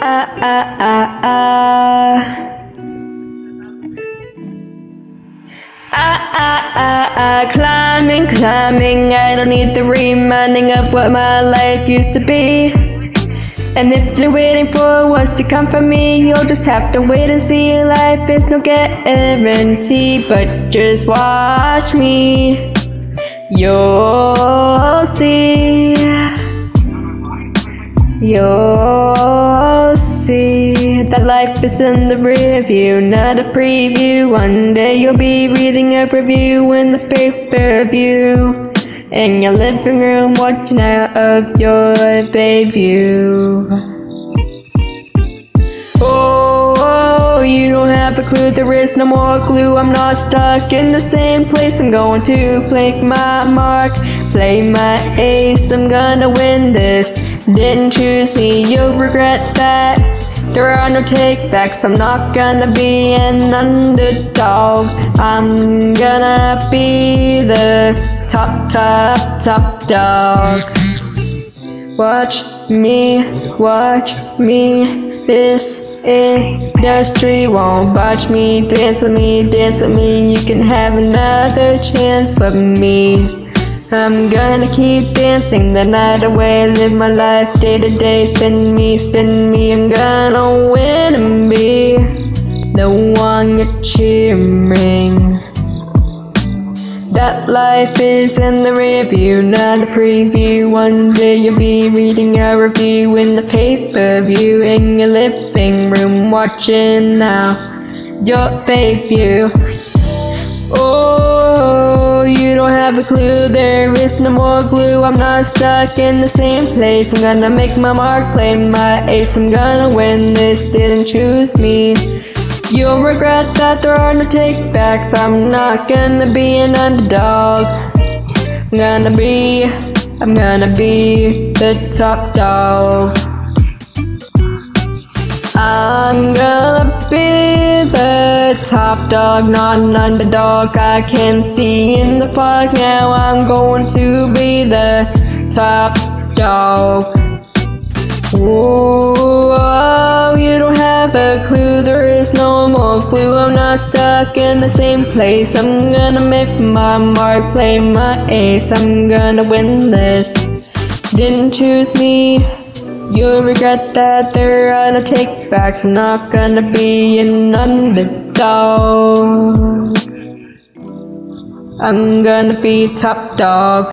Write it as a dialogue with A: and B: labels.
A: ah, ah, ah, ah. Ah, ah, ah, ah, climbing, climbing. I don't need the reminding of what my life used to be. And if you're waiting for what's to come from me, you'll just have to wait and see. Life is no guarantee, but just watch me. You'll see. You'll see that life is in the rear view, not a preview. One day you'll be reading a review in the pay-per view. In your living room, watching out of your bay view. Oh, you don't have a clue, there is no more glue. I'm not stuck in the same place. I'm going to play my mark, play my ace. I'm gonna win this. Didn't choose me, you'll regret that. There are no takebacks, I'm not gonna be an underdog. I'm gonna be the top, top, top dog. Watch me, watch me. This industry won't watch me. Dance with me, dance with me. You can have another chance for me. I'm gonna keep dancing the night away, live my life day to day, spin me, spin me. I'm gonna win and be the one you're cheering. That life is in the review, not a preview. One day you'll be reading a review in the paper view in your living room, watching now your debut. Oh, you don't have a clue, there is no more glue. I'm not stuck in the same place. I'm gonna make my mark, play my ace. I'm gonna win this, didn't choose me. You'll regret that there are no takebacks. I'm not gonna be an underdog. I'm gonna be, I'm gonna be the top dog. Top dog, not an underdog. I can see in the fog now. I'm going to be the top dog. Whoa, you don't have a clue. There is no more clue. I'm not stuck in the same place. I'm gonna make my mark, play my ace. I'm gonna win this. Didn't choose me. You'll regret that there are no takebacks. I'm not gonna be an underdog. I'm gonna be top dog.